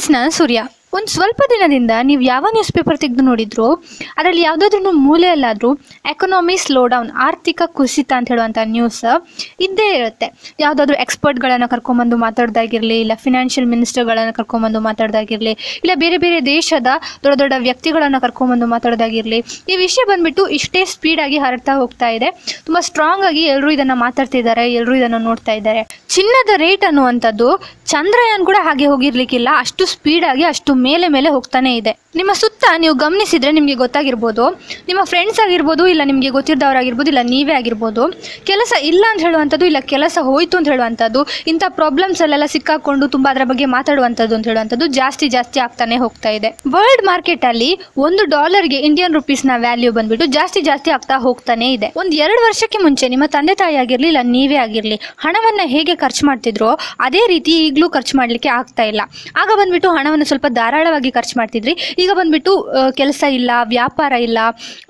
Friends ನಾನು ಸೂರ್ಯ ಒಂದು ಸ್ವಲ್ಪ ದಿನದಿಂದ ನೀವು ಯಾವ ನ್ಯೂಸ್ ಪೇಪರ್ ತೆಗೆದು ನೋಡಿದ್ರು, ಅದರಲ್ಲಿ ಯಾವುದಾದ್ರೂ ಮೂಲೆಯಲ್ಲಾದರೂ ಎಕನಾಮಿ ಸ್ಲೋ ಡೌನ್ ಆರ್ಥಿಕ ಕುಸಿತ ಅಂತ ಹೇಳುವಂಥ ನ್ಯೂಸ್ ಇದ್ದೇ ಇರುತ್ತೆ. ಯಾವುದಾದ್ರೂ ಎಕ್ಸ್ಪರ್ಟ್ಗಳನ್ನು ಕರ್ಕೊಂಬಂದು ಮಾತಾಡ್ದಾಗಿರಲಿ, ಇಲ್ಲ ಫಿನಾನ್ಷಿಯಲ್ ಮಿನಿಸ್ಟರ್ಗಳನ್ನು ಕರ್ಕೊಂಬಂದು ಮಾತಾಡ್ದಾಗಿರಲಿ, ಇಲ್ಲ ಬೇರೆ ಬೇರೆ ದೇಶದ ದೊಡ್ಡ ದೊಡ್ಡ ವ್ಯಕ್ತಿಗಳನ್ನು ಕರ್ಕೊಂಬಂದು ಮಾತಾಡೋದಾಗಿರಲಿ, ಈ ವಿಷಯ ಬಂದ್ಬಿಟ್ಟು ಇಷ್ಟೇ ಸ್ಪೀಡಾಗಿ ಹರಡ್ತಾ ಹೋಗ್ತಾ ಇದೆ. ತುಂಬ ಸ್ಟ್ರಾಂಗ್ ಆಗಿ ಎಲ್ಲರೂ ಇದನ್ನು ಮಾತಾಡ್ತಿದ್ದಾರೆ ಎಲ್ಲರೂ ಇದನ್ನು ನೋಡ್ತಾ ಇದ್ದಾರೆ. ಚಿನ್ನದ ರೇಟ್ ಅನ್ನುವಂಥದ್ದು ಚಂದ್ರಯಾನ್ ಕೂಡ ಹಾಗೆ ಹೋಗಿರ್ಲಿಕ್ಕಿಲ್ಲ, ಅಷ್ಟು ಸ್ಪೀಡಾಗಿ ಅಷ್ಟು ಮೇಲೆ ಮೇಲೆ ಹೋಗ್ತಾನೆ ಇದೆ. ನಿಮ್ಮ ಸುತ್ತ ನೀವು ಗಮನಿಸಿದ್ರೆ ನಿಮಗೆ ಗೊತ್ತಾಗಿರ್ಬೋದು. ನಿಮ್ಮ ಫ್ರೆಂಡ್ಸ್ ಆಗಿರ್ಬೋದು, ಇಲ್ಲ ನಿಮಗೆ ಗೊತ್ತಿದ್ದವರಾಗಿರ್ಬೋದು, ಇಲ್ಲ ನೀವೇ ಆಗಿರ್ಬೋದು. ಕೆಲಸ ಇಲ್ಲ ಅಂತ ಹೇಳುವಂಥದ್ದು, ಇಲ್ಲ ಕೆಲಸ ಹೋಯ್ತು ಅಂತ ಹೇಳುವಂಥದ್ದು, ಇಂಥ ಪ್ರಾಬ್ಲಮ್ಸ್ ಅಲ್ಲೆಲ್ಲ ಸಿಕ್ಕಾಕೊಂಡು ತುಂಬ ಅದರ ಬಗ್ಗೆ ಮಾತಾಡುವಂಥದ್ದು ಅಂತ ಹೇಳುವಂಥದ್ದು ಜಾಸ್ತಿ ಜಾಸ್ತಿ ಆಗ್ತಾನೆ ಹೋಗ್ತಾ ಇದೆ. ವರ್ಲ್ಡ್ ಮಾರ್ಕೆಟ್ ಅಲ್ಲಿ ಒಂದು ಡಾಲರ್ಗೆ ಇಂಡಿಯನ್ ರುಪೀಸ್ನ ವ್ಯಾಲ್ಯೂ ಬಂದ್ಬಿಟ್ಟು ಜಾಸ್ತಿ ಜಾಸ್ತಿ ಆಗ್ತಾ ಹೋಗ್ತಾನೆ ಇದೆ. ಒಂದು ಎರಡು ವರ್ಷಕ್ಕೆ ಮುಂಚೆ ನಿಮ್ಮ ತಂದೆ ತಾಯಿ ಆಗಿರಲಿ, ಇಲ್ಲ ನೀವೇ ಆಗಿರಲಿ, ಹಣವನ್ನು ಹೇಗೆ ಖರ್ಚು ಮಾಡ್ತಿದ್ರೋ, ಅದೇ ರೀತಿ ಈಗಲೂ ಖರ್ಚು ಮಾಡಲಿಕ್ಕೆ ಆಗ್ತಾ ಇಲ್ಲ. ಆಗ ಬಂದ್ಬಿಟ್ಟು ಹಣವನ್ನು ಸ್ವಲ್ಪ ಧಾರಾಳವಾಗಿ ಖರ್ಚು ಮಾಡ್ತಿದ್ರಿ. ಈಗ ಬಂದ್ಬಿಟ್ಟು ಕೆಲಸ ಇಲ್ಲ, ವ್ಯಾಪಾರ ಇಲ್ಲ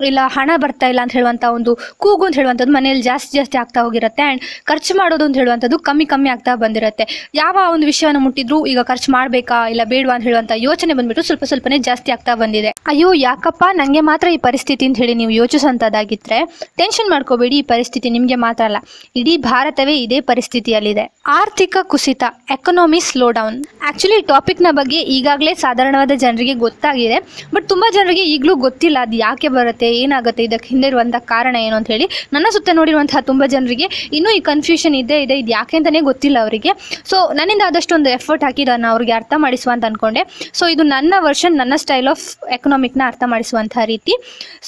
ಇಲ್ಲ ಹಣ ಬರ್ತಾ ಇಲ್ಲ ಅಂತ ಹೇಳುವಂತ ಒಂದು ಕೂಗು ಅಂತ ಹೇಳುವಂಥದ್ದು ಮನೆಯಲ್ಲಿ ಜಾಸ್ತಿ ಜಾಸ್ತಿ ಆಗ್ತಾ ಹೋಗಿರುತ್ತೆ. ಆ್ಯಂಡ್ ಖರ್ಚು ಮಾಡೋದು ಅಂತ ಹೇಳುವಂಥದ್ದು ಕಮ್ಮಿ ಕಮ್ಮಿ ಆಗ್ತಾ ಬಂದಿರುತ್ತೆ. ಯಾವ ಒಂದು ವಿಷಯವನ್ನು ಮುಟ್ಟಿದ್ರು ಈಗ ಖರ್ಚು ಮಾಡಬೇಕಾ ಇಲ್ಲ ಬೇಡವಾ ಅಂತ ಹೇಳುವಂಥ ಯೋಚನೆ ಬಂದ್ಬಿಟ್ಟು ಸ್ವಲ್ಪ ಸ್ವಲ್ಪನೇ ಜಾಸ್ತಿ ಆಗ್ತಾ ಬಂದಿದೆ. ಅಯ್ಯೋ, ಯಾಕಪ್ಪ? ನನಗೆ ಮಾತ್ರ ಈ ಪರಿಸ್ಥಿತಿ ಅಂತ ಹೇಳಿ ನೀವು ಯೋಚಿಸೋಂಥದ್ದಾಗಿದ್ರೆ ಟೆನ್ಷನ್ ಮಾಡ್ಕೋಬೇಡಿ. ಈ ಪರಿಸ್ಥಿತಿ ನಿಮಗೆ ಮಾತ್ರ ಅಲ್ಲ, ಇಡೀ ಭಾರತವೇ ಇದೇ ಪರಿಸ್ಥಿತಿಯಲ್ಲಿದೆ. ಆರ್ಥಿಕ ಕುಸಿತ economy slowdown actually topic ಟಾಪಿಕ್ನ ಬಗ್ಗೆ ಈಗಾಗಲೇ ಸಾಧಾರಣವಾದ ಜನರಿಗೆ ಗೊತ್ತಾಗಿದೆ. ಬಟ್ ತುಂಬ ಜನರಿಗೆ ಈಗಲೂ ಗೊತ್ತಿಲ್ಲ ಅದು ಯಾಕೆ ಬರುತ್ತೆ, ಏನಾಗುತ್ತೆ, ಇದಕ್ಕೆ ಹಿಂದೆ ಇರುವಂಥ ಕಾರಣ ಏನು ಅಂತ ಹೇಳಿ. ನನ್ನ ಸುತ್ತ ನೋಡಿರುವಂತಹ ತುಂಬ ಜನರಿಗೆ ಇನ್ನೂ ಈ ಕನ್ಫ್ಯೂಷನ್ ಇದೆ ಇದೆ, ಇದು ಯಾಕೆ ಅಂತಲೇ ಗೊತ್ತಿಲ್ಲ ಅವರಿಗೆ. ಸೊ ನನ್ನಿಂದ ಆದಷ್ಟು ಒಂದು ಎಫರ್ಟ್ ಹಾಕಿ ನಾನು ಅವ್ರಿಗೆ ಅರ್ಥ ಮಾಡಿಸುವ ಅಂತ ಅನ್ಕೊಂಡೆ. ಸೊ ಇದು ನನ್ನ ವರ್ಷನ್ ನನ್ನ ಸ್ಟೈಲ್ ಆಫ್ ಎಕನಾಮಿಕ್ನ ಅರ್ಥ ಮಾಡಿಸುವಂಥ ರೀತಿ.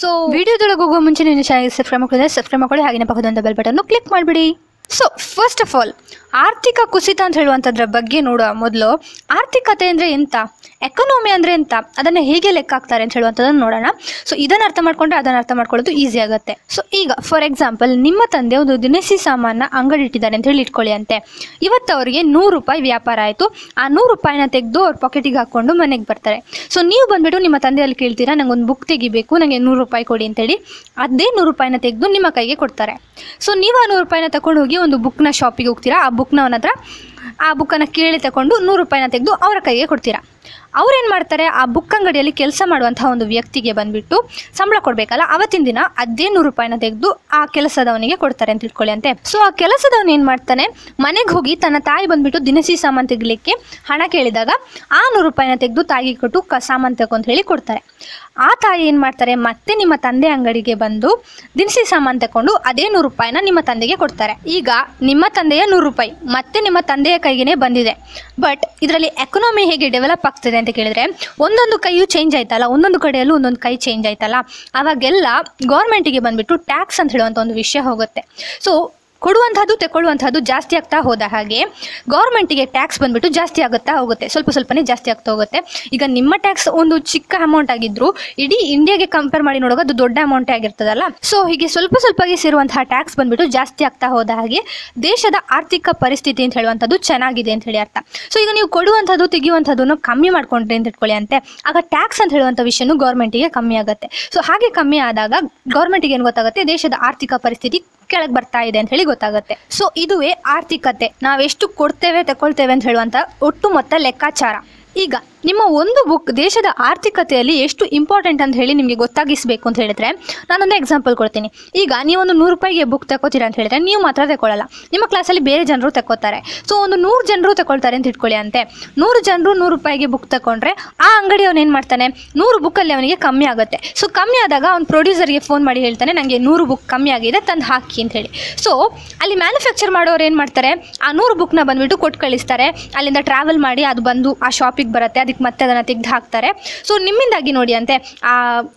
ಸೊ ವಿಡಿಯೋದೊಳಗೆ ಹೋಗುವ ಮುಂಚೆ ನೀವು ಚಾನಲ್ ಸಬ್ಸ್ಕ್ರೈಬ್ ಮಾಡಿದ್ರೆ ಸಬ್ಸ್ಕ್ರೈಬ್ ಮಾಡ್ಕೊಳ್ಳಿ ಹಾಗೆ ಪಕ್ಕದಂತ ಬೆಲ್ ಬಟನ್ನು ಕ್ಲಿಕ್ ಮಾಡಿಬಿಡಿ. ಸೊ ಫಸ್ಟ್ ಆಫ್ ಆಲ್ ಆರ್ಥಿಕ ಕುಸಿತ ಅಂತ ಹೇಳುವಂಥದ್ರ ಬಗ್ಗೆ ನೋಡುವ ಮೊದಲು. ಆರ್ಥಿಕತೆ ಅಂದರೆ ಎಂತ? ಎಕನಾಮಿ ಅಂದರೆ ಎಂತ? ಅದನ್ನು ಹೇಗೆ ಲೆಕ್ಕ ಹಾಕ್ತಾರೆ ಅಂತ ಹೇಳುವಂಥದ್ದನ್ನು ನೋಡೋಣ. ಸೊ ಇದನ್ನು ಅರ್ಥ ಮಾಡ್ಕೊಂಡ್ರೆ ಅದನ್ನು ಅರ್ಥ ಮಾಡ್ಕೊಳ್ಳೋದು ಈಸಿ ಆಗುತ್ತೆ. ಸೊ ಈಗ ಫಾರ್ ಎಕ್ಸಾಂಪಲ್ ನಿಮ್ಮ ತಂದೆ ಒಂದು ದಿನಸಿ ಸಾಮಾನ ಅಂಗಡಿ ಇಟ್ಟಿದ್ದಾರೆ ಅಂತ ಹೇಳಿ ಇಟ್ಕೊಳ್ಳಿ ಅಂತೆ ಇವತ್ತು ಅವರಿಗೆ ನೂರು ರೂಪಾಯಿ ವ್ಯಾಪಾರ ಆಯಿತು. ಆ ನೂರು ರೂಪಾಯಿನ ತೆಗೆದು ಅವ್ರ ಪಾಕೆಟಿಗೆ ಹಾಕ್ಕೊಂಡು ಮನೆಗೆ ಬರ್ತಾರೆ. ಸೊ ನೀವು ಬಂದುಬಿಟ್ಟು ನಿಮ್ಮ ತಂದೆಯಲ್ಲಿ ಕೇಳ್ತೀರಾ, ನಂಗೆ ಒಂದು ಬುಕ್ ತೆಗಿಬೇಕು ನನಗೆ ನೂರು ರೂಪಾಯಿ ಕೊಡಿ ಅಂತೇಳಿ ಅದೇ ನೂರು ರೂಪಾಯಿನ ತೆಗೆದು ನಿಮ್ಮ ಕೈಗೆ ಕೊಡ್ತಾರೆ. ಸೊ ನೀವು ಆ ನೂರು ರೂಪಾಯಿನ ತಗೊಂಡು ಒಂದು ಬುಕ್ನ ಶಾಪಿಗೆ ಹೋಗ್ತೀರಾ? ಆ ಬುಕ್ನ ಅವನ ಹತ್ರ, ಆ ಬುಕ್ಕನ್ನು ಕೇಳಿ ತಗೊಂಡು ನೂರು ರೂಪಾಯಿನ ತೆಗೆದು ಅವರ ಕೈಗೆ ಕೊಡ್ತೀರಾ? ಅವ್ರೇನು ಮಾಡ್ತಾರೆ? ಆ ಬುಕ್ ಅಂಗಡಿಯಲ್ಲಿ ಕೆಲಸ ಮಾಡುವಂತಹ ಒಂದು ವ್ಯಕ್ತಿಗೆ ಬಂದುಬಿಟ್ಟು ಸಂಬಳ ಕೊಡಬೇಕಲ್ಲ, ಅವತ್ತಿನ ದಿನ ಅದೇ ನೂರು ರೂಪಾಯಿನ ತೆಗೆದು ಆ ಕೆಲಸದವನಿಗೆ ಕೊಡ್ತಾರೆ ಅಂತ ತಿಳ್ಕೊಳ್ಳಿ ಅಂತೆ. ಸೊ ಆ ಕೆಲಸದವನು ಏನು ಮಾಡ್ತಾನೆ? ಮನೆಗೆ ಹೋಗಿ ತನ್ನ ತಾಯಿ ಬಂದುಬಿಟ್ಟು ದಿನಸಿ ಸಾಮಾನು ತೆಗಿಲಿಕ್ಕೆ ಹಣ ಕೇಳಿದಾಗ ಆ ನೂರು ರೂಪಾಯಿನ ತೆಗೆದು ತಾಯಿಗೆ ಕೊಟ್ಟು ಕ ಸಾಮಾನು ತಗೊಂತ ಹೇಳಿ ಕೊಡ್ತಾರೆ. ಆ ತಾಯಿ ಏನು ಮಾಡ್ತಾರೆ? ಮತ್ತೆ ನಿಮ್ಮ ತಂದೆ ಅಂಗಡಿಗೆ ಬಂದು ದಿನಸಿ ಸಾಮಾನು ತಗೊಂಡು ಅದೇ ನೂರು ರೂಪಾಯಿನ ನಿಮ್ಮ ತಂದೆಗೆ ಕೊಡ್ತಾರೆ. ಈಗ ನಿಮ್ಮ ತಂದೆಯ ನೂರು ರೂಪಾಯಿ ಮತ್ತೆ ನಿಮ್ಮ ತಂದೆಯ ಕೈಗೆ ಬಂದಿದೆ. ಬಟ್ ಇದರಲ್ಲಿ ಎಕನಾಮಿ ಹೇಗೆ ಡೆವಲಪ್ ಆಗ್ತದೆ ಅಂತ ಕೇಳಿದ್ರೆ, ಒಂದೊಂದು ಕೈಯು ಚೇಂಜ್ ಆಯ್ತಲ್ಲ, ಒಂದೊಂದು ಕಡೆಯಲ್ಲೂ ಒಂದೊಂದು ಕೈ ಚೇಂಜ್ ಆಯ್ತಲ್ಲ. ಅವಾಗೆಲ್ಲ ಗೌರ್ಮೆಂಟಿಗೆ ಬಂದ್ಬಿಟ್ಟು ಟ್ಯಾಕ್ಸ್ ಅಂತ ಹೇಳುವಂಥ ಒಂದು ವಿಷಯ ಹೋಗುತ್ತೆ. ಸೊ ಕೊಡುವಂಥದ್ದು ತಗೊಳ್ಳುವಂಥದ್ದು ಜಾಸ್ತಿ ಆಗ್ತಾ ಹೋದ ಹಾಗೆ ಗೌರ್ಮೆಂಟಿಗೆ ಟ್ಯಾಕ್ಸ್ ಬಂದ್ಬಿಟ್ಟು ಜಾಸ್ತಿ ಆಗುತ್ತಾ ಹೋಗುತ್ತೆ. ಸ್ವಲ್ಪ ಸ್ವಲ್ಪನೇ ಜಾಸ್ತಿ ಆಗ್ತಾ ಹೋಗುತ್ತೆ. ಈಗ ನಿಮ್ಮ ಟ್ಯಾಕ್ಸ್ ಒಂದು ಚಿಕ್ಕ ಅಮೌಂಟ್ ಆಗಿದ್ರು, ಇಡೀ ಇಂಡಿಯಾಗೆ ಕಂಪೇರ್ ಮಾಡಿ ನೋಡೋದು ಅದು ದೊಡ್ಡ ಅಮೌಂಟ್ ಆಗಿರ್ತದಲ್ಲ. ಸೊ ಹೀಗೆ ಸ್ವಲ್ಪ ಸ್ವಲ್ಪಗೆ ಸೇರುವಂತಹ ಟ್ಯಾಕ್ಸ್ ಬಂದ್ಬಿಟ್ಟು ಜಾಸ್ತಿ ಆಗ್ತಾ ಹೋದ ಹಾಗೆ ದೇಶದ ಆರ್ಥಿಕ ಪರಿಸ್ಥಿತಿ ಅಂತ ಹೇಳುವಂಥದ್ದು ಚೆನ್ನಾಗಿದೆ ಅಂತ ಹೇಳಿ ಅರ್ಥ. ಸೊ ಈಗ ನೀವು ಕೊಡುವಂಥದ್ದು, ತೆಗೆಯುವಂಥದ್ದನ್ನು ಕಮ್ಮಿ ಮಾಡ್ಕೊಂಡ್ರಿ ಅಂತ ಇಟ್ಕೊಳ್ಳಿ ಅಂತೆ. ಆಗ ಟ್ಯಾಕ್ಸ್ ಅಂತ ಹೇಳುವಂಥ ವಿಷಯನೂ ಗೌರ್ಮೆಂಟಿಗೆ ಕಮ್ಮಿ ಆಗುತ್ತೆ. ಸೊ ಹಾಗೆ ಕಮ್ಮಿ ಆದಾಗ ಗೌರ್ಮೆಂಟಿಗೆ ಏನು ಗೊತ್ತಾಗುತ್ತೆ? ದೇಶದ ಆರ್ಥಿಕ ಪರಿಸ್ಥಿತಿ ಕೆಳಗೆ ಬರ್ತಾ ಇದೆ ಅಂತ ಹೇಳಿ ಗೊತ್ತಾಗುತ್ತೆ. ಸೊ ಇದುವೇ ಆರ್ಥಿಕತೆ. ನಾವೆಷ್ಟು ಕೊಡ್ತೇವೆ ತಕೊಳ್ತೇವೆ ಅಂತ ಹೇಳುವಂತ ಒಟ್ಟು ಮೊತ್ತ ಲೆಕ್ಕಾಚಾರ. ಈಗ ನಿಮ್ಮ ಒಂದು ಬುಕ್ ದೇಶದ ಆರ್ಥಿಕತೆಯಲ್ಲಿ ಎಷ್ಟು ಇಂಪಾರ್ಟೆಂಟ್ ಅಂತ ಹೇಳಿ ನಿಮಗೆ ಗೊತ್ತಾಗಿಸಬೇಕು ಅಂತ ಹೇಳಿದ್ರೆ ನಾನೊಂದು ಎಕ್ಸಾಂಪಲ್ ಕೊಡ್ತೀನಿ. ಈಗ ನೀವೊಂದು ನೂರು ರೂಪಾಯಿಗೆ ಬುಕ್ ತಗೋತೀರಾ ಅಂತ ಹೇಳಿದ್ರೆ ನೀವು ಮಾತ್ರ ತಗೊಳ್ಳಲ್ಲ ನಿಮ್ಮ ಕ್ಲಾಸಲ್ಲಿ ಬೇರೆ ಜನರು ತಗೋತಾರೆ ಸೊ ಒಂದು ನೂರು ಜನರು ತಗೊಳ್ತಾರೆ ಅಂತ ಇಟ್ಕೊಳ್ಳಿ ಅಂತೆ ನೂರು ಜನರು ನೂರು ರೂಪಾಯಿಗೆ ಬುಕ್ ತಗೊಂಡ್ರೆ ಆ ಅಂಗಡಿ ಅವನು ಏನು ಮಾಡ್ತಾನೆ? ನೂರು ಬುಕ್ಕಲ್ಲಿ ಅವನಿಗೆ ಕಮ್ಮಿ ಆಗುತ್ತೆ. ಸೊ ಕಮ್ಮಿ ಆದಾಗ ಅವ್ನು ಪ್ರೊಡ್ಯೂಸರ್ಗೆ ಫೋನ್ ಮಾಡಿ ಹೇಳ್ತಾನೆ ನನಗೆ ನೂರು ಬುಕ್ ಕಮ್ಮಿ ಆಗಿದೆ, ತಂದು ಹಾಕಿ ಅಂತ ಹೇಳಿ. ಸೊ ಅಲ್ಲಿ ಮ್ಯಾನುಫ್ಯಾಕ್ಚರ್ ಮಾಡೋರು ಏನು ಮಾಡ್ತಾರೆ? ಆ ನೂರು ಬುಕ್ನ ಬಂದುಬಿಟ್ಟು ಕೊಟ್ಟು ಕಳಿಸ್ತಾರೆ. ಅಲ್ಲಿಂದ ಟ್ರಾವೆಲ್ ಮಾಡಿ ಅದು ಬಂದು ಆ ಶಾಪಿಗೆ ಬರುತ್ತೆ ಅದಕ್ಕೆ ಮತ್ತೆ ಅದನ್ನು ತೆಗೆದು ಹಾಕ್ತಾರೆ. ಸೊ ನಿಮ್ಮಿಂದಾಗಿ ನೋಡಿ ಅಂತೆ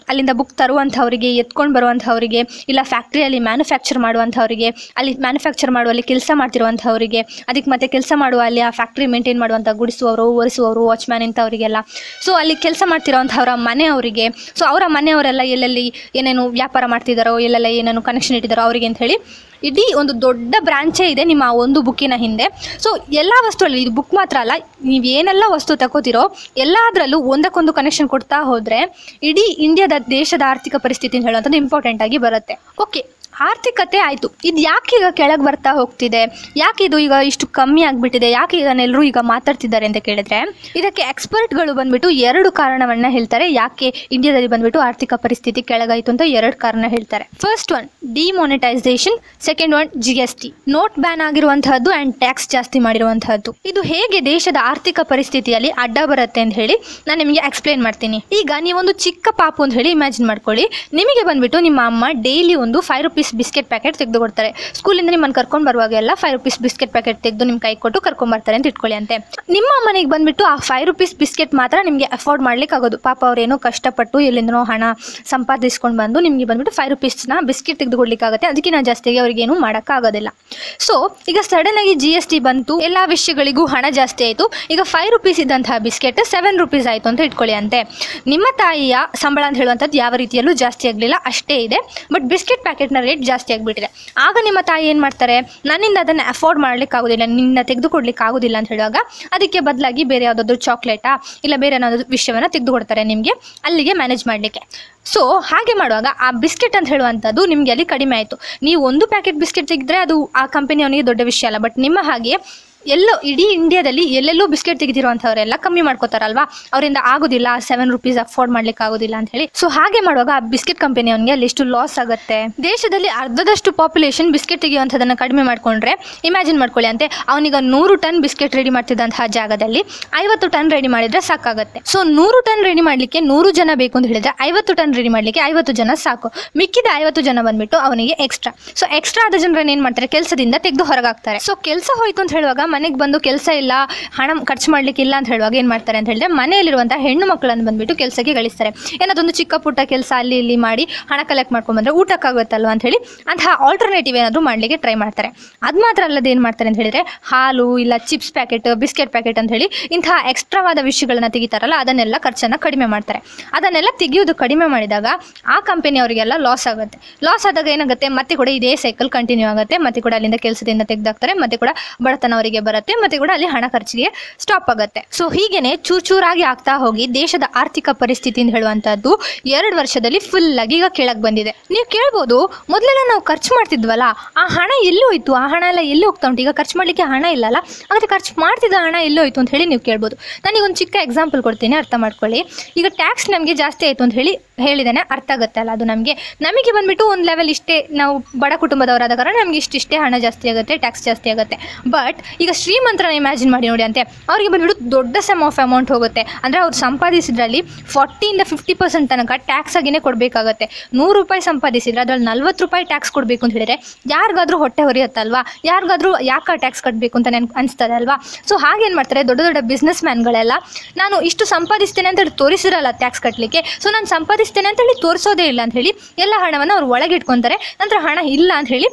ಅಲ್ಲಿಂದ ಬುಕ್ ತರುವಂಥವರಿಗೆ, ಎತ್ಕೊಂಡು ಬರುವಂಥವ್ರಿಗೆ, ಇಲ್ಲ ಫ್ಯಾಕ್ಟ್ರಿಯಲ್ಲಿ ಮ್ಯಾನುಫ್ಯಾಕ್ಚರ್ ಮಾಡುವಂಥವ್ರಿಗೆ, ಅಲ್ಲಿ ಮ್ಯಾನುಫ್ಯಾಕ್ಚರ್ ಮಾಡುವಲ್ಲಿ ಕೆಲಸ ಮಾಡ್ತಿರುವಂಥವ್ರಿಗೆ, ಅದಕ್ಕೆ ಮತ್ತೆ ಕೆಲಸ ಮಾಡುವ ಅಲ್ಲಿ ಆ ಫ್ಯಾಕ್ಟ್ರಿ ಮೇಂಟೈನ್ ಮಾಡುವಂಥ ಗುಡಿಸುವವರು ಒರೆಸುವವರು ವಾಚ್ಮ್ಯಾನ್ ಇಂಥವರಿಗೆಲ್ಲ. ಸೊ ಅಲ್ಲಿ ಕೆಲಸ ಮಾಡ್ತಿರೋವಂಥವ್ರ ಮನೆಯವರಿಗೆ ಸೊ ಅವರ ಮನೆಯವರೆಲ್ಲ ಎಲ್ಲೆಲ್ಲಿ ಏನೇನು ವ್ಯಾಪಾರ ಮಾಡ್ತಿದ್ದಾರೋ ಎಲ್ಲೆಲ್ಲ ಏನೇನು ಕನೆಕ್ಷನ್ ಇಟ್ಟಿದ್ದಾರೋ ಅವರಿಗೆ ಅಂತ ಹೇಳಿ ಇಡೀ ಒಂದು ದೊಡ್ಡ ಬ್ರಾಂಚೇ ಇದೆ ನಿಮ್ಮ ಒಂದು ಬುಕ್ಕಿನ ಹಿಂದೆ. ಸೊ ಎಲ್ಲ ವಸ್ತುಗಳಲ್ಲಿ, ಇದು ಬುಕ್ ಮಾತ್ರ ಅಲ್ಲ, ನೀವು ಏನೆಲ್ಲ ವಸ್ತು ತಗೋತಿರೋ ಎಲ್ಲದರಲ್ಲೂ ಒಂದಕ್ಕೊಂದು ಕನೆಕ್ಷನ್ ಕೊಡ್ತಾ ಹೋದರೆ, ಇಡೀ ಇಂಡಿಯಾದ ದೇಶದ ಆರ್ಥಿಕ ಪರಿಸ್ಥಿತಿ ಹೇಳುವಂಥದ್ದು ಇಂಪಾರ್ಟೆಂಟ್ ಆಗಿ ಬರುತ್ತೆ. ಓಕೆ ಆರ್ಥಿಕತೆ ಆಯಿತು. ಇದು ಯಾಕೆ ಈಗ ಕೆಳಗೆ ಬರ್ತಾ ಹೋಗ್ತಿದೆ? ಯಾಕೆ ಇದು ಈಗ ಇಷ್ಟು ಕಮ್ಮಿ ಆಗಿಬಿಟ್ಟಿದೆ? ಯಾಕೆ ಎಲ್ಲರೂ ಈಗ ಮಾತಾಡ್ತಿದ್ದಾರೆ ಅಂತ ಕೇಳಿದ್ರೆ, ಇದಕ್ಕೆ ಎಕ್ಸ್ಪರ್ಟ್ಗಳು ಬಂದ್ಬಿಟ್ಟು ಎರಡು ಕಾರಣವನ್ನ ಹೇಳ್ತಾರೆ. ಯಾಕೆ ಇಂಡಿಯಾದಲ್ಲಿ ಬಂದ್ಬಿಟ್ಟು ಆರ್ಥಿಕ ಪರಿಸ್ಥಿತಿ ಕೆಳಗಾಯಿತು ಅಂತ ಎರಡು ಕಾರಣ ಹೇಳ್ತಾರೆ. First one demonetisation second one G S T note ban ಆಗಿರುವಂತಹದ್ದು and tax ಜಾಸ್ತಿ ಮಾಡಿರುವಂತಹದ್ದು. ಇದು ಹೇಗೆ ದೇಶದ ಆರ್ಥಿಕ ಪರಿಸ್ಥಿತಿಯಲ್ಲಿ ಅಡ್ಡ ಬರುತ್ತೆ ಅಂತ ಹೇಳಿ ನಾನು ನಿಮಗೆ ಎಕ್ಸ್ಪ್ಲೈನ್ ಮಾಡ್ತೀನಿ. ಈಗ ನೀವೊಂದು ಚಿಕ್ಕ ಪಾಪು ಅಂತ ಹೇಳಿ ಇಮ್ಯಾಜಿನ್ ಮಾಡ್ಕೊಳ್ಳಿ. ನಿಮಗೆ ಬಂದ್ಬಿಟ್ಟು ನಿಮ್ಮ ಅಮ್ಮ ಡೈಲಿ ಒಂದು ಫೈವ್ ರುಪೀಸ್ ಬಿಸ್ಕೆಟ್ ಪ್ಯಾಕೆಟ್ ತೆಗೆದು ಕೊಡ್ತಾರೆ ಸ್ಕೂಲಿಂದ ನಿಮ್ಮನ್ನು ಕರ್ಕೊಂಡು ಬರುವಾಗ ಎಲ್ಲ ಫೈವ್ ರುಪೀಸ್ ಬಿಸ್ಕೆಟ್ ಪ್ಯಾಕೆಟ್ ತೆಗೆದು ನಿಮ್ಮ ಕೈ ಕೊಟ್ಟು ಕರ್ಕೊಂಡ್ ಬರ್ತಾರೆ ಅಂತ ಇಟ್ಕೊಳ್ಳಿ ಅಂತೆ ನಿಮ್ಮ ಮನೆಗೆ ಬಂದ್ಬಿಟ್ಟು ಆ ಫೈವ್ ರುಪೀಸ್ ಬಿಸ್ಕೆಟ್ ಮಾತ್ರ ನಿಮಗೆ ಅಫೋರ್ಡ್ ಮಾಡ್ಲಿಕ್ಕೆ ಆಗೋದು ಪಾಪ ಅವ್ರೇನೋ ಕಷ್ಟಪಟ್ಟು ಎಲ್ಲಿಂದನೋ ಹಣ ಸಂಪಾದಿಸ್ಕೊಂಡು ಬಂದು ನಿಮಗೆ ಬಂದ್ಬಿಟ್ಟು ಫೈವ್ ರುಪೀಸ್ನ ಬಿಸ್ಕೆಟ್ ತೆಗೆದು ಕೊಡ್ಲಿಕ್ಕಾಗುತ್ತೆ ಅದಕ್ಕಿಂತ ಜಾಸ್ತಿಗೆ ಅವ್ರಿಗೆ ಏನು ಮಾಡೋಕ್ಕಾಗೋದಿಲ್ಲ. ಸೊ ಈಗ ಸಡನ್ ಆಗಿ ಜಿ ಎಸ್ ಟಿ ಬಂತು. ಎಲ್ಲ ವಿಷಯಗಳಿಗೂ ಹಣ ಜಾಸ್ತಿ ಆಯಿತು. ಈಗ ಫೈವ್ ರುಪೀಸ್ ಇದ್ದಂತಹ ಬಿಸ್ಕೆಟ್ ಸೆವೆನ್ ರುಪೀಸ್ ಆಯಿತು ಅಂತ ಇಟ್ಕೊಳ್ಳಿ ಅಂತೆ ನಿಮ್ಮ ತಾಯಿಯ ಸಂಬಳ ಅಂತ ಹೇಳುವಂಥದ್ದು ಯಾವ ರೀತಿಯಲ್ಲೂ ಜಾಸ್ತಿ ಆಗಲಿಲ್ಲ. ಅಷ್ಟೇ ಇದೆ. ಬಟ್ ಬಿಸ್ಕೆಟ್ ಪ್ಯಾಕೆಟ್ನ ರೇಟ್ ಜಾಸ್ತಿ ಆಗಿಬಿಟ್ಟಿದೆ. ಆಗ ನಿಮ್ಮ ತಾಯಿ ಏನು ಮಾಡ್ತಾರೆ? ನನ್ನಿಂದ ಅದನ್ನು ಅಫೋರ್ಡ್ ಮಾಡ್ಲಿಕ್ಕೆ ಆಗೋದಿಲ್ಲ ನಿನ್ನ ತೆಗೆದುಕೊಡ್ಲಿಕ್ಕೆ ಆಗೋದಿಲ್ಲ ಅಂತ ಹೇಳುವಾಗ ಅದಕ್ಕೆ ಬದಲಾಗಿ ಬೇರೆ ಯಾವುದಾದ್ರು ಚಾಕ್ಲೇಟಾ ಇಲ್ಲ ಬೇರೆ ಏನಾದರೂ ವಿಷಯವನ್ನು ತೆಗೆದುಕೊಡ್ತಾರೆ ನಿಮಗೆ, ಅಲ್ಲಿಗೆ ಮ್ಯಾನೇಜ್ ಮಾಡಲಿಕ್ಕೆ. ಸೊ ಹಾಗೆ ಮಾಡುವಾಗ ಆ ಬಿಸ್ಕೆಟ್ ಅಂತ ಹೇಳುವಂಥದ್ದು ನಿಮಗೆ ಅಲ್ಲಿ ಕಡಿಮೆ ಆಯಿತು. ನೀವು ಒಂದು ಪ್ಯಾಕೆಟ್ ಬಿಸ್ಕೆಟ್ ತೆಗೆದ್ರೆ ಅದು ಆ ಕಂಪನಿಯವನಿಗೆ ದೊಡ್ಡ ವಿಷಯ ಅಲ್ಲ ಬಟ್ ನಿಮ್ಮ ಹಾಗೆ ಎಲ್ಲೋ ಇಡೀ ಇಂಡಿಯಾದಲ್ಲಿ ಎಲ್ಲೆಲ್ಲೂ ಬಿಸ್ಕೆಟ್ ತೆಗೆದಿರುವಂಥವರೆಲ್ಲ ಕಮ್ಮಿ ಮಾಡ್ಕೋತಾರಲ್ವಾ? ಅವರಿಂದ ಆಗೋದಿಲ್ಲ ಸೆವೆನ್ ರುಪೀಸ್ ಅಫೋರ್ಡ್ ಮಾಡ್ಲಿಕ್ಕೆ ಆಗೋದಿಲ್ಲ ಅಂತ ಹೇಳಿ. ಸೊ ಹಾಗೆ ಮಾಡುವಾಗ ಆ ಬಿಸ್ಕೆಟ್ ಕಂಪನಿ ಅವನಿಗೆ ಅಲ್ಲಿ ಎಷ್ಟು ಲಾಸ್ ಆಗುತ್ತೆ? ದೇಶದಲ್ಲಿ ಅರ್ಧದಷ್ಟು ಪಾಪ್ಯುಲೇಷನ್ ಬಿಸ್ಕೆಟ್ ತೆಗೆಯುವಂಥದ್ದನ್ನು ಕಡಿಮೆ ಮಾಡ್ಕೊಂಡ್ರೆ ಇಮ್ಯಾಜಿನ್ ಮಾಡ್ಕೊಳ್ಳಿ ಅಂತೆ, ಅವನಿಗೆ ನೂರು ಟನ್ ಬಿಸ್ಕೆಟ್ ರೆಡಿ ಮಾಡ್ತಿದ್ದಂತಹ ಜಾಗದಲ್ಲಿ ಐವತ್ತು ಟನ್ ರೆಡಿ ಮಾಡಿದ್ರೆ ಸಾಕಾಗುತ್ತೆ. ಸೊ ನೂರು ಟನ್ ರೆಡಿ ಮಾಡಲಿಕ್ಕೆ ನೂರು ಜನ ಬೇಕು ಅಂತ ಹೇಳಿದ್ರೆ ಐವತ್ತು ಟನ್ ರೆಡಿ ಮಾಡಲಿಕ್ಕೆ ಐವತ್ತು ಜನ ಸಾಕು. ಮಿಕ್ಕಿದ ಐವತ್ತು ಜನ ಬಂದ್ಬಿಟ್ಟು ಅವನಿಗೆ ಎಕ್ಸ್ಟ್ರಾ ಸೊ ಎಕ್ಸ್ಟ್ರಾ ಆದ ಜನರನ್ನ ಏನು ಮಾಡ್ತಾರೆ? ಕೆಲಸದಿಂದ ತೆಗೆದು ಹೊರಗಾಗ್ತಾರೆ ಸೊ ಕೆಲಸ ಹೋಯ್ತು ಅಂತ ಹೇಳುವಾಗ ಮನೆಗೆ ಬಂದು ಕೆಲಸ ಇಲ್ಲ, ಹಣ ಖರ್ಚು ಮಾಡ್ಲಿಕ್ಕೆ ಇಲ್ಲ ಅಂತ ಹೇಳುವಾಗ ಏನು ಮಾಡ್ತಾರೆ ಅಂತ ಹೇಳಿದ್ರೆ ಮನೆಯಲ್ಲಿರುವಂಥ ಹೆಣ್ಣು ಮಕ್ಕಳನ್ನು ಬಂದುಬಿಟ್ಟು ಕೆಲಸಕ್ಕೆ ಗಳಿಸ್ತಾರೆ ಏನಾದೊಂದು ಚಿಕ್ಕ ಪುಟ್ಟ ಕೆಲಸ ಅಲ್ಲಿ ಇಲ್ಲಿ ಮಾಡಿ ಹಣ ಕಲೆಕ್ಟ್ ಮಾಡ್ಕೊಂಡ್ ಬಂದ್ರೆ ಊಟಕ್ಕಾಗುತ್ತಲ್ವ ಅಂತ ಹೇಳಿ ಅಂತಹ ಆಲ್ಟರ್ನೇಟಿವ್ ಏನಾದರೂ ಮಾಡಲಿಕ್ಕೆ ಟ್ರೈ ಮಾಡ್ತಾರೆ. ಅದು ಮಾತ್ರ ಅಲ್ಲದೆ ಏನು ಮಾಡ್ತಾರೆ ಅಂತ ಹೇಳಿದ್ರೆ ಹಾಲು ಇಲ್ಲ ಚಿಪ್ಸ್ ಪ್ಯಾಕೆಟ್ ಬಿಸ್ಕೆಟ್ ಪ್ಯಾಕೆಟ್ ಅಂತ ಹೇಳಿ ಇಂತಹ ಎಕ್ಸ್ಟ್ರಾವಾದ ವಿಷಯಗಳನ್ನ ತೆಗಿತಾರಲ್ಲ, ಅದನ್ನೆಲ್ಲ ಖರ್ಚನ್ನು ಕಡಿಮೆ ಮಾಡ್ತಾರೆ. ಅದನ್ನೆಲ್ಲ ತೆಗೆಯೋದು ಕಡಿಮೆ ಮಾಡಿದಾಗ ಆ ಕಂಪನಿಯವರಿಗೆಲ್ಲ ಲಾಸ್ ಆಗುತ್ತೆ. ಲಾಸ್ ಆದಾಗ ಏನಾಗುತ್ತೆ? ಮತ್ತೆ ಕೂಡ ಇದೇ ಸೈಕಲ್ ಕಂಟಿನ್ಯೂ ಆಗುತ್ತೆ. ಮತ್ತೆ ಕೂಡ ಅಲ್ಲಿಂದ ಕೆಲಸದಿಂದ ತೆಗೆದಾಕ್ತಾರೆ. ಮತ್ತೆ ಕೂಡ ಬಡತನ ಅವರಿಗೆ ಬರುತ್ತೆ ಮತ್ತೆ ಕೂಡ ಅಲ್ಲಿ ಹಣ ಖರ್ಚಿಗೆ ಸ್ಟಾಪ್ ಆಗುತ್ತೆ. ಸೊ ಹೀಗೇನೆ ಚೂರ್ ಚೂರಾಗಿ ಆಗ್ತಾ ಹೋಗಿ ದೇಶದ ಆರ್ಥಿಕ ಪರಿಸ್ಥಿತಿ ಅಂತ ಹೇಳುವಂತದ್ದು ಎರಡು ವರ್ಷದಲ್ಲಿ ಫುಲ್ ಆಗಿ ಈಗ ಕೆಳಗೆ ಬಂದಿದೆ. ನೀವು ಕೇಳ್ಬೋದು, ಮೊದಲೆಲ್ಲ ನಾವು ಖರ್ಚು ಮಾಡ್ತಿದ್ವಲ್ಲ, ಆ ಹಣ ಎಲ್ಲಿ ಹೋಯ್ತು? ಆ ಹಣ ಎಲ್ಲ ಎಲ್ಲಿ ಹೋಗ್ತಾ ಉಂಟು? ಈಗ ಖರ್ಚು ಮಾಡಲಿಕ್ಕೆ ಹಣ ಇಲ್ಲಲ್ಲ? ಆದರೆ ಖರ್ಚು ಮಾಡ್ತಿದ್ದ ಹಣ ಎಲ್ಲಿ ಹೋಯ್ತು ಅಂತ ಹೇಳಿ ನೀವು ಕೇಳ್ಬೋದು. ಒಂದು ಚಿಕ್ಕ ಎಕ್ಸಾಂಪಲ್ ಕೊಡ್ತೀನಿ, ಅರ್ಥ ಮಾಡ್ಕೊಳ್ಳಿ. ಈಗ ಟ್ಯಾಕ್ಸ್ ನಮಗೆ ಜಾಸ್ತಿ ಆಯಿತು ಅಂತ ಹೇಳಿ ಹೇಳಿದಾನೆ ಅರ್ಥ ಆಗುತ್ತೆ ಅಲ್ಲ ಅದು ನಮಗೆ. ನಮಗೆ ಬಂದ್ಬಿಟ್ಟು ಒಂದು ಲೆವೆಲ್ ಇಷ್ಟೇ ನಾವು ಬಡ ಕುಟುಂಬದವರಾದ ಕಾರಣ ನಮಗೆ ಇಷ್ಟಿಷ್ಟೇ ಹಣ ಜಾಸ್ತಿ ಆಗುತ್ತೆ ಟ್ಯಾಕ್ಸ್ ಜಾಸ್ತಿ ಆಗುತ್ತೆ. ಬಟ್ ಈಗ ಶ್ರೀಮಂತರನ್ನ ಇಮ್ಯಾಜಿನ್ ಮಾಡಿ ನೋಡಿ ಅಂತೆ. ಅವರಿಗೆ ಬಂದ್ಬಿಟ್ಟು ದೊಡ್ಡ ಸಮ್ ಆಫ್ ಅಮೌಂಟ್ ಹೋಗುತ್ತೆ. ಅಂದರೆ ಅವ್ರು ಸಂಪಾದಿಸಿದ್ರಲ್ಲಿ ಫಾರ್ಟಿಯಿಂದ ಫಿಫ್ಟಿ ಪರ್ಸೆಂಟ್ ತನಕ ಟ್ಯಾಕ್ಸ್ ಆಗಿನೇ ಕೊಡಬೇಕಾಗತ್ತೆ. ನೂರು ರೂಪಾಯಿ ಸಂಪಾದಿಸಿದ್ರೆ ಅದ್ರಲ್ಲಿ ನಲ್ವತ್ತು ರೂಪಾಯಿ ಟ್ಯಾಕ್ಸ್ ಕೊಡಬೇಕು ಅಂತ ಹೇಳಿದ್ರೆ ಯಾರಿಗಾದ್ರೂ ಹೊಟ್ಟೆ ಹೊರಿಯುತ್ತಲ್ವಾ? ಯಾರಿಗಾದ್ರೂ ಯಾಕೆ ಟ್ಯಾಕ್ಸ್ ಕಟ್ಟಬೇಕು ಅಂತ ನನಗೆ ಅನಿಸ್ತದೆ ಅಲ್ವಾ? ಸೊ ಹಾಗೇನು ಮಾಡ್ತಾರೆ ದೊಡ್ಡ ದೊಡ್ಡ ಬಿಸ್ನೆಸ್ ಮ್ಯಾನ್ಗಳೆಲ್ಲ ನಾನು ಇಷ್ಟು ಸಂಪಾದಿಸ್ತೇನೆ ಅಂತ ಹೇಳಿ ತೋರಿಸಿರಲ್ಲ ಟ್ಯಾಕ್ಸ್ ಕಟ್ಟಲಿಕ್ಕೆ ಸೊ ನಾನು ಸಂಪಾದಿಸ್ತೇನೆ ಅಂತ ಹೇಳಿ ತೋರಿಸೋದೇ ಇಲ್ಲ ಅಂತ ಹೇಳಿ ಎಲ್ಲ ಹಣವನ್ನು ಅವ್ರು ಒಳಗೆ ಇಟ್ಕೊತಾರೆ ನಂತರ ಹಣ ಇಲ್ಲ ಅಂತ ಹೇಳಿ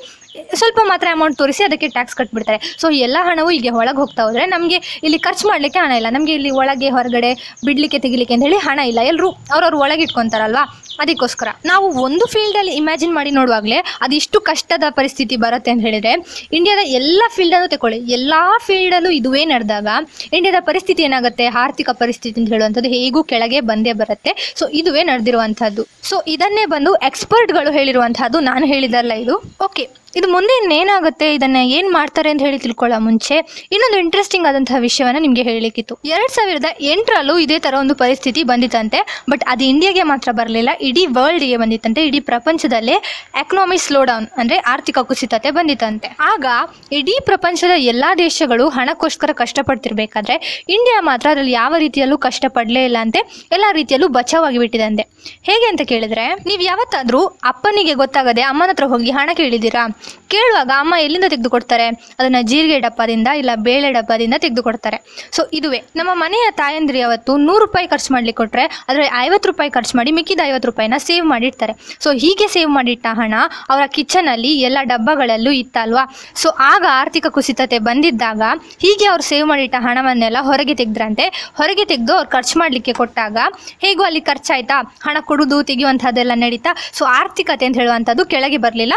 ಸ್ವಲ್ಪ ಮಾತ್ರ ಅಮೌಂಟ್ ತೋರಿಸಿ ಅದಕ್ಕೆ ಟ್ಯಾಕ್ಸ್ ಕಟ್ಬಿಡ್ತಾರೆ. ಸೊ ಎಲ್ಲ ಹಣವು ಹೀಗೆ ಒಳಗೆ ಹೋಗ್ತಾ ಹೋದರೆ ನಮಗೆ ಇಲ್ಲಿ ಖರ್ಚು ಮಾಡಲಿಕ್ಕೆ ಹಣ ಇಲ್ಲ. ನಮಗೆ ಇಲ್ಲಿ ಒಳಗೆ, ಹೊರಗಡೆ ಬಿಡಲಿಕ್ಕೆ, ತೆಗಿಲಿಕ್ಕೆ ಅಂತ ಹೇಳಿ ಹಣ ಇಲ್ಲ. ಎಲ್ಲರೂ ಅವ್ರವ್ರು ಒಳಗೆ ಇಟ್ಕೊತಾರಲ್ವಾ? ಅದಕ್ಕೋಸ್ಕರ. ನಾವು ಒಂದು ಫೀಲ್ಡಲ್ಲಿ ಇಮ್ಯಾಜಿನ್ ಮಾಡಿ ನೋಡುವಾಗಲೇ ಅದಿಷ್ಟು ಕಷ್ಟದ ಪರಿಸ್ಥಿತಿ ಬರುತ್ತೆ ಅಂತ ಹೇಳಿದರೆ ಇಂಡಿಯಾದ ಎಲ್ಲ ಫೀಲ್ಡನ್ನು ತಗೊಳ್ಳಿ. ಎಲ್ಲ ಫೀಲ್ಡಲ್ಲೂ ಇದುವೇ ನಡೆದಾಗ ಇಂಡಿಯಾದ ಪರಿಸ್ಥಿತಿ ಏನಾಗುತ್ತೆ? ಆರ್ಥಿಕ ಪರಿಸ್ಥಿತಿ ಅಂತ ಹೇಳುವಂಥದ್ದು ಹೇಗೂ ಕೆಳಗೆ ಬಂದೇ ಬರುತ್ತೆ. ಸೊ ಇದುವೇ ನಡೆದಿರುವಂಥದ್ದು. ಸೊ ಇದನ್ನೇ ಬಂದು ಎಕ್ಸ್ಪರ್ಟ್ಗಳು ಹೇಳಿರುವಂಥದ್ದು ನಾನು ಹೇಳಿದಲ್ಲ ಇದು. ಓಕೆ ಇದು ಮುಂದೆ ಇನ್ನೇನಾಗುತ್ತೆ? ಇದನ್ನ ಏನು ಮಾಡ್ತಾರೆ ಅಂತ ಹೇಳಿ ತಿಳ್ಕೊಳ್ಳೋ ಮುಂಚೆ ಇನ್ನೊಂದು ಇಂಟ್ರೆಸ್ಟಿಂಗ್ ಆದಂತಹ ವಿಷಯವನ್ನ ನಿಮಗೆ ಹೇಳಲಿಕ್ಕಿತ್ತು. ಎರಡ್ ಸಾವಿರದ ಎಂಟರಲ್ಲೂ ಇದೇ ತರ ಒಂದು ಪರಿಸ್ಥಿತಿ ಬಂದಿತ್ತಂತೆ. ಬಟ್ ಅದು ಇಂಡಿಯಾಗೆ ಮಾತ್ರ ಬರಲಿಲ್ಲ. ಇಡೀ ವರ್ಲ್ಡ್ಗೆ ಬಂದಿತ್ತಂತೆ. ಇಡೀ ಪ್ರಪಂಚದಲ್ಲೇ ಎಕನಾಮಿ ಸ್ಲೋ ಡೌನ್ ಅಂದ್ರೆ ಆರ್ಥಿಕ ಕುಸಿತತೆ ಬಂದಿತ್ತಂತೆ. ಆಗ ಇಡೀ ಪ್ರಪಂಚದ ಎಲ್ಲಾ ದೇಶಗಳು ಹಣಕ್ಕೋಸ್ಕರ ಕಷ್ಟಪಡ್ತಿರ್ಬೇಕಾದ್ರೆ ಇಂಡಿಯಾ ಮಾತ್ರ ಅದರಲ್ಲಿ ಯಾವ ರೀತಿಯಲ್ಲೂ ಕಷ್ಟಪಡಲೇ ಇಲ್ಲ ಅಂತೆ. ಎಲ್ಲ ರೀತಿಯಲ್ಲೂ ಬಚಾವಾಗಿ ಬಿಟ್ಟಿದಂತೆ ಹೇಗೆ ಅಂತ ಕೇಳಿದ್ರೆ, ನೀವು ಯಾವತ್ತಾದ್ರೂ ಅಪ್ಪನಿಗೆ ಗೊತ್ತಾಗದೆ ಅಮ್ಮನ ಹತ್ರ ಹೋಗಿ ಹಣ ಕೇಳಿದ್ದೀರಾ? ಕೇಳುವಾಗ ಅಮ್ಮ ಎಲ್ಲಿಂದ ತೆಗೆದು ಕೊಡ್ತಾರೆ ಅದನ್ನ ಜೀರಿಗೆ ಡಬ್ಬದಿಂದ ಇಲ್ಲ ಬೇಳೆ ಡಬ್ಬದಿಂದ ತೆಗೆದುಕೊಡ್ತಾರೆ. ಸೊ ಇದುವೇ. ನಮ್ಮ ಮನೆಯ ತಾಯಂದ್ರಿ ಅವತ್ತು ನೂರು ರೂಪಾಯಿ ಖರ್ಚು ಮಾಡ್ಲಿಕ್ಕೆ ಕೊಟ್ಟರೆ ಅದರಲ್ಲಿ ಐವತ್ತು ರೂಪಾಯಿ ಖರ್ಚು ಮಾಡಿ ಮಿಕ್ಕಿದ ಐವತ್ತು ರೂಪಾಯಿನ ಸೇವ್ ಮಾಡಿರ್ತಾರೆ ಸೊ ಹೀಗೆ ಸೇವ್ ಮಾಡಿಟ್ಟ ಹಣ ಅವರ ಕಿಚನಲ್ಲಿ ಎಲ್ಲ ಡಬ್ಬಗಳಲ್ಲೂ ಇತ್ತಲ್ವಾ? ಸೊ ಆಗ ಆರ್ಥಿಕ ಕುಸಿತತೆ ಬಂದಿದ್ದಾಗ ಹೀಗೆ ಅವ್ರು ಸೇವ್ ಮಾಡಿಟ್ಟ ಹಣವನ್ನೆಲ್ಲ ಹೊರಗೆ ತೆಗೆದ್ರಂತೆ. ಹೊರಗೆ ತೆಗೆದು ಅವ್ರು ಖರ್ಚು ಮಾಡಲಿಕ್ಕೆ ಕೊಟ್ಟಾಗ ಹೇಗೂ ಅಲ್ಲಿ ಖರ್ಚಾಯ್ತಾ? ಹಣ ಕೊಡುದು ತೆಗೆಯುವಂಥದ್ದೆಲ್ಲ ನಡೀತಾ? ಸೊ ಆರ್ಥಿಕತೆ ಅಂತ ಹೇಳುವಂಥದ್ದು ಕೆಳಗೆ ಬರಲಿಲ್ಲ.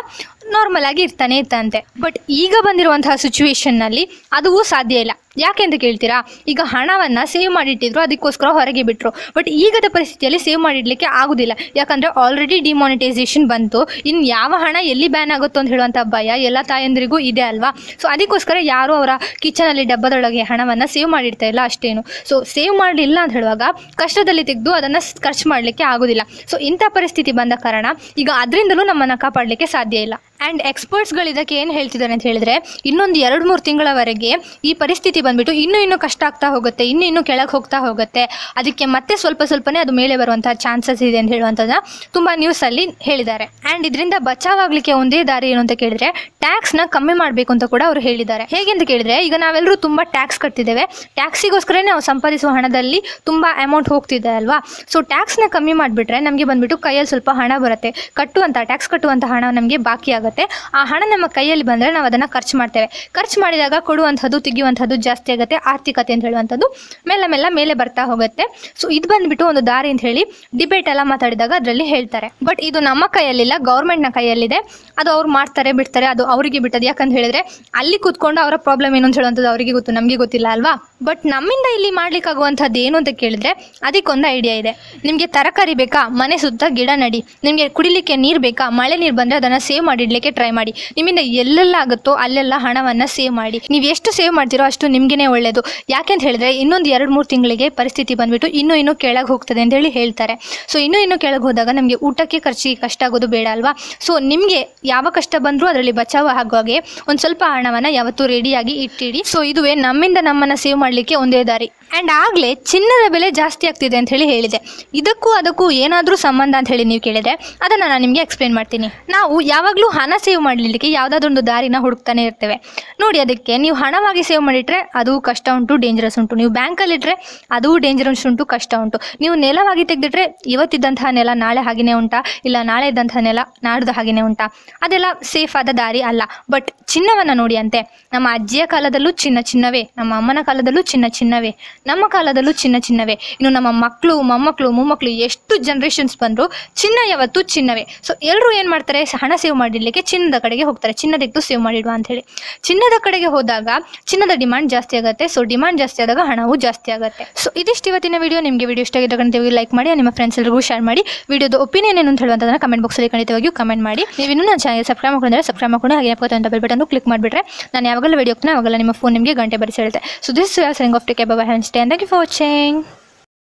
ನಾರ್ಮಲ್ ಆಗಿ ಇರ್ತಾನೆ ಇತ್ತಂತೆ ಬಟ್ ಈಗ ಬಂದಿರುವಂತಹ ಸಿಚುವೇಶನ್ನಲ್ಲಿ ಅದು ಸಾಧ್ಯ ಇಲ್ಲ. ಯಾಕೆ ಅಂತ ಕೇಳ್ತೀರಾ? ಈಗ ಹಣವನ್ನು ಸೇವ್ ಮಾಡಿಟ್ಟಿದ್ರು, ಅದಕ್ಕೋಸ್ಕರ ಹೊರಗೆ ಬಿಟ್ಟರು ಬಟ್ ಈಗದ ಪರಿಸ್ಥಿತಿಯಲ್ಲಿ ಸೇವ್ ಮಾಡಿಡಲಿಕ್ಕೆ ಆಗೋದಿಲ್ಲ. ಯಾಕಂದರೆ ಆಲ್ರೆಡಿ ಡಿಮಾನಿಟೈಸೇಷನ್ ಬಂತು. ಇನ್ನು ಯಾವ ಹಣ ಎಲ್ಲಿ ಬ್ಯಾನ್ ಆಗುತ್ತೋ ಅಂತ ಹೇಳುವಂಥ ಭಯ ಎಲ್ಲ ತಾಯಂದಿರಿಗೂ ಇದೆ ಅಲ್ವಾ? ಸೊ ಅದಕ್ಕೋಸ್ಕರ ಯಾರು ಅವರ ಕಿಚನಲ್ಲಿ ಡಬ್ಬದೊಳಗೆ ಹಣವನ್ನು ಸೇವ್ ಮಾಡಿರ್ತಾ ಇಲ್ಲ ಅಷ್ಟೇನು. ಸೊ ಸೇವ್ ಮಾಡಲಿಲ್ಲ ಅಂತ ಹೇಳುವಾಗ ಕಷ್ಟದಲ್ಲಿ ತೆಗೆದು ಅದನ್ನು ಖರ್ಚು ಮಾಡಲಿಕ್ಕೆ ಆಗೋದಿಲ್ಲ. ಸೊ ಇಂಥ ಪರಿಸ್ಥಿತಿ ಬಂದ ಕಾರಣ ಈಗ ಅದರಿಂದಲೂ ನಮ್ಮನ್ನು ಕಾಪಾಡಲಿಕ್ಕೆ ಸಾಧ್ಯ ಇಲ್ಲ. ಆ್ಯಂಡ್ ಎಕ್ಸ್ಪರ್ಟ್ಸ್ಗಳು ಇದಕ್ಕೆ ಏನು ಹೇಳ್ತಿದ್ದಾರೆ ಅಂತ ಹೇಳಿದ್ರೆ, ಇನ್ನೊಂದು ಎರಡು ಮೂರು ತಿಂಗಳವರೆಗೆ ಈ ಪರಿಸ್ಥಿತಿ ಬಂದ್ಬಿಟ್ಟು ಇನ್ನೂ ಇನ್ನೂ ಕಷ್ಟ ಆಗ್ತಾ ಹೋಗುತ್ತೆ, ಇನ್ನೂ ಇನ್ನೂ ಕೆಳಗೆ ಹೋಗ್ತಾ ಹೋಗುತ್ತೆ. ಅದಕ್ಕೆ ಮತ್ತೆ ಸ್ವಲ್ಪ ಸ್ವಲ್ಪನೇ ಅದು ಮೇಲೆ ಬರುವಂತಹ ಚಾನ್ಸಸ್ ಇದೆ ಅಂತ ಹೇಳುವಂಥದ್ದನ್ನ ತುಂಬ ನ್ಯೂಸಲ್ಲಿ ಹೇಳಿದ್ದಾರೆ. ಆ್ಯಂಡ್ ಇದರಿಂದ ಬಚಾವಾಗಲಿಕ್ಕೆ ಒಂದೇ ದಾರಿ ಏನು ಅಂತ ಕೇಳಿದ್ರೆ ಟ್ಯಾಕ್ಸ್ನ ಕಮ್ಮಿ ಮಾಡಬೇಕು ಅಂತ ಕೂಡ ಅವರು ಹೇಳಿದ್ದಾರೆ. ಹೇಗೆ ಅಂತ ಕೇಳಿದ್ರೆ, ಈಗ ನಾವೆಲ್ಲರೂ ತುಂಬ ಟ್ಯಾಕ್ಸ್ ಕಟ್ತಿದ್ದೇವೆ. ಟ್ಯಾಕ್ಸಿಗೋಸ್ಕರನೇ ನಾವು ಸಂಪಾದಿಸುವ ಹಣದಲ್ಲಿ ತುಂಬ ಅಮೌಂಟ್ ಹೋಗ್ತಿದೆ ಅಲ್ವಾ? ಸೊ ಟ್ಯಾಕ್ಸ್ನ ಕಮ್ಮಿ ಮಾಡಿಬಿಟ್ರೆ ನಮಗೆ ಬಂದ್ಬಿಟ್ಟು ಕೈಯಲ್ಲಿ ಸ್ವಲ್ಪ ಹಣ ಬರುತ್ತೆ. ಕಟ್ಟುವಂಥ ಟ್ಯಾಕ್ಸ್ ಕಟ್ಟುವಂಥ ಹಣ ನಮಗೆ ಬಾಕಿ ಆಗುತ್ತೆ. ಆ ಹಣ ನಮ್ಮ ಕೈಯಲ್ಲಿ ಬಂದರೆ ನಾವು ಅದನ್ನು ಖರ್ಚು ಮಾಡ್ತೇವೆ. ಖರ್ಚು ಮಾಡಿದಾಗ ಕೊಡುವಂಥದ್ದು, ತೆಗೆಯುವಂಥದ್ದು ಜಾಸ್ತಿ ಆಗುತ್ತೆ, ಆರ್ಥಿಕತೆ ಅಂತ ಹೇಳುವಂಥದ್ದು ಮೆಲ್ಲ ಮೆಲ್ಲ ಮೇಲೆ ಬರ್ತಾ ಹೋಗುತ್ತೆ. ಸೊ ಇದು ಬಂದ್ಬಿಟ್ಟು ಒಂದು ದಾರಿ ಅಂತ ಹೇಳಿ ಡಿಬೇಟ್ ಎಲ್ಲ ಮಾತಾಡಿದಾಗ ಅದರಲ್ಲಿ ಹೇಳ್ತಾರೆ. ಬಟ್ ಇದು ನಮ್ಮ ಕೈಯಲ್ಲಿಲ್ಲ ಗೌರ್ಮೆಂಟ್ನ ಕೈಯಲ್ಲಿದೆ. ಅದು ಅವ್ರು ಮಾಡ್ತಾರೆ, ಬಿಡ್ತಾರೆ, ಅದು ಅವರಿಗೆ ಬಿಟ್ಟದ್ದು. ಯಾಕಂತ ಹೇಳಿದ್ರೆ, ಅಲ್ಲಿ ಕೂತ್ಕೊಂಡು ಅವರ ಪ್ರಾಬ್ಲಮ್ ಏನು ಅಂತ ಹೇಳುವಂಥದ್ದು ಅವರಿಗೆ ಗೊತ್ತು, ನಮಗೆ ಗೊತ್ತಿಲ್ಲ ಅಲ್ವಾ? ಬಟ್ ನಮ್ಮಿಂದ ಇಲ್ಲಿ ಮಾಡ್ಲಿಕ್ಕಾಗುವಂಥದ್ದು ಏನು ಅಂತ ಕೇಳಿದ್ರೆ, ಅದಕ್ಕೊಂದು ಐಡಿಯಾ ಇದೆ. ನಿಮಗೆ ತರಕಾರಿ ಬೇಕಾ? ಮನೆ ಸುತ್ತ ಗಿಡ ನಡಿ. ನಿಮಗೆ ಕುಡಿಲಿಕ್ಕೆ ನೀರು ಬೇಕಾ? ಮಳೆ ನೀರು ಬಂದರೆ ಅದನ್ನು ಸೇವ್ ಮಾಡಿಡ್ಲಿಕ್ಕೆ ಟ್ರೈ ಮಾಡಿ. ನಿಮ್ಮಿಂದ ಎಲ್ಲೆಲ್ಲ ಆಗುತ್ತೋ, ಅಲ್ಲೆಲ್ಲ ಹಣವನ್ನು ಸೇವ್ ಮಾಡಿ. ನೀವು ಎಷ್ಟು ಸೇವ್ ಮಾಡ್ತೀರೋ ಅಷ್ಟು ನಿಮಗೇ ಒಳ್ಳೆಯದು ಯಾಕೆಂತ ಹೇಳಿದ್ರೆ, ಇನ್ನೊಂದು ಎರಡು ಮೂರು ತಿಂಗಳಿಗೆ ಪರಿಸ್ಥಿತಿ ಬಂದ್ಬಿಟ್ಟು ಇನ್ನೂ ಇನ್ನೂ ಕೆಳಗೆ ಹೋಗ್ತದೆ ಅಂತ ಹೇಳಿ ಹೇಳ್ತಾರೆ. ಸೊ ಇನ್ನೂ ಇನ್ನೂ ಕೆಳಗೆ ಹೋದಾಗ ನಮಗೆ ಊಟಕ್ಕೆ ಖರ್ಚಿಗೆ ಕಷ್ಟ ಆಗೋದು ಬೇಡ ಅಲ್ವಾ? ಸೊ ನಿಮಗೆ ಯಾವ ಕಷ್ಟ ಬಂದರೂ ಅದರಲ್ಲಿ ಬಚಾವ ಆಗುವಾಗೆ ಒಂದು ಸ್ವಲ್ಪ ಹಣವನ್ನು ಯಾವತ್ತೂ ರೆಡಿಯಾಗಿ ಇಟ್ಟಿಡಿ. ಸೊ ಇದುವೇ ನಮ್ಮಿಂದ ನಮ್ಮನ್ನು ಸೇವ್ ಮಾಡಲಿಕ್ಕೆ ಒಂದೇ ದಾರಿ. ಆ್ಯಂಡ್ ಆಗಲೇ ಚಿನ್ನದ ಬೆಲೆ ಜಾಸ್ತಿ ಆಗ್ತಿದೆ ಅಂತ ಹೇಳಿ ಹೇಳಿದೆ. ಇದಕ್ಕೂ ಅದಕ್ಕೂ ಏನಾದರೂ ಸಂಬಂಧ ಅಂತ ಹೇಳಿ ನೀವು ಕೇಳಿದರೆ, ಅದನ್ನು ನಾನು ನಿಮಗೆ ಎಕ್ಸ್ಪ್ಲೇನ್ ಮಾಡ್ತೀನಿ. ನಾವು ಯಾವಾಗಲೂ ಹಣ ಸೇವ್ ಮಾಡಲಿಕ್ಕೆ ಯಾವುದಾದ್ರೊಂದು ದಾರಿನ ಹುಡುಕ್ತಾನೆ ಇರ್ತೇವೆ. ನೋಡಿ, ಅದಕ್ಕೆ ನೀವು ಹಣವಾಗಿ ಸೇವ್ ಮಾಡಿಟ್ರೆ ಅದು ಕಷ್ಟ ಉಂಟು ಡೇಂಜರಸ್ ಉಂಟು. ನೀವು ಬ್ಯಾಂಕಲ್ಲಿ ಇಟ್ಟರೆ ಅದು ಡೇಂಜರಸ್ ಉಂಟು, ಕಷ್ಟ ಉಂಟು. ನೀವು ನೆಲವಾಗಿ ತೆಗೆದಿಟ್ರೆ ಇವತ್ತಿದ್ದಂತಹ ನೆಲ ನಾಳೆ ಹಾಗೆಯೇ ಉಂಟಾ, ಇಲ್ಲ ನಾಳೆ ಇದ್ದಂತಹ ನೆಲ ನಾಡ್ದು ಹಾಗೆಯೇ ಉಂಟಾ. ಅದೆಲ್ಲ ಸೇಫ್ ಆದ ದಾರಿ ಅಲ್ಲ. ಬಟ್ ಚಿನ್ನವನ್ನು ನೋಡಿ ಅಂತೆ. ನಮ್ಮ ಅಜ್ಜಿಯ ಕಾಲದಲ್ಲೂ ಚಿನ್ನ ಚಿನ್ನವೇ, ನಮ್ಮ ಅಮ್ಮನ ಕಾಲದಲ್ಲೂ ಚಿನ್ನ ಚಿನ್ನವೇ, ನಮ್ಮ ಕಾಲದಲ್ಲೂ ಚಿನ್ನ ಚಿನ್ನವೇ. ಇನ್ನು ನಮ್ಮ ಮಕ್ಕಳು ಮೊಮ್ಮಕ್ಕಳು ಮೊಮ್ಮಕ್ಕಳು ಎಷ್ಟು ಜನ್ರೇಷನ್ಸ್ ಬಂದರೂ ಚಿನ್ನ ಯಾವತ್ತು ಚಿನ್ನವೇ. ಸೊ ಎಲ್ಲರೂ ಏನು ಮಾಡ್ತಾರೆ? ಹಣ ಸೇವ್ ಮಾಡಿಡ್ಲಿಕ್ಕೆ ಚಿನ್ನದ ಕಡೆಗೆ ಹೋಗ್ತಾರೆ. ಚಿನ್ನ ತೆಗೆದು ಸೇವ್ ಮಾಡಿಡುವ ಅಂತ ಹೇಳಿ ಚಿನ್ನದ ಕಡೆಗೆ ಹೋದಾಗ ಚಿನ್ನದ ಡಿಮಾಂಡ್ ಜಾಸ್ತಿ ಆಗುತ್ತೆ. ಸೊ ಡಿಮಾಂಡ್ ಜಾಸ್ತಿ ಆದಾಗ ಹಣವು ಜಾಸ್ತಿ ಆಗುತ್ತೆ. ಸೊ ಇದಿಷ್ಟು ಇವತ್ತಿನ ವಿಡಿಯೋ ನಿಮಗೆ ವಿಡಿಯೋ ಇಷ್ಟ ಆಗಿದ್ರೆ ಲೈಕ್ ಮಾಡಿ, ನಿಮ್ಮ ಫ್ರೆಂಡ್ಸ್ ಎಲ್ಲರಿಗೂ ಶೇರ್ ಮಾಡಿ. ವಿಡಿಯೋದ ಒಪಿನಿಯನ್ ಏನು ಅಂತ ಹೇಳುವಂತಂದ್ರೆ ಕಮೆಂಟ್ ಬಾಕ್ಸಲ್ಲಿ ಖಂಡಿತವಾಗಿಯೂ ಕಮೆಂಟ್ ಮಾಡಿ. ನೀವು ಇನ್ನೂ ನನ್ನ ಚಾನಲ್ ಸಬ್ಸ್ಕ್ರೈಬ್ ಮಾಡ್ಕೊಂಡ್ರೆ ಸಬ್ಸ್ಕ್ರೈಬ್ ಮಾಡ್ಕೊಂಡು ಹಾಗೆ ಅಂತ ಬೆಲ್ ಬಟನ್ ಕ್ಲಿಕ್ ಮಾಡಿಬಿಟ್ರೆ ನಾನು ಯಾವಾಗಲೂ ವಿಡಿಯೋ ಹೋಗ್ತಾನೆ ನಿಮ್ಮ ಫೋನ್ ನಿಮಗೆ ಗಂಟೆ ಬರಿಸಿ ಹೇಳುತ್ತೆ. So this of take by hand stay thank you for watching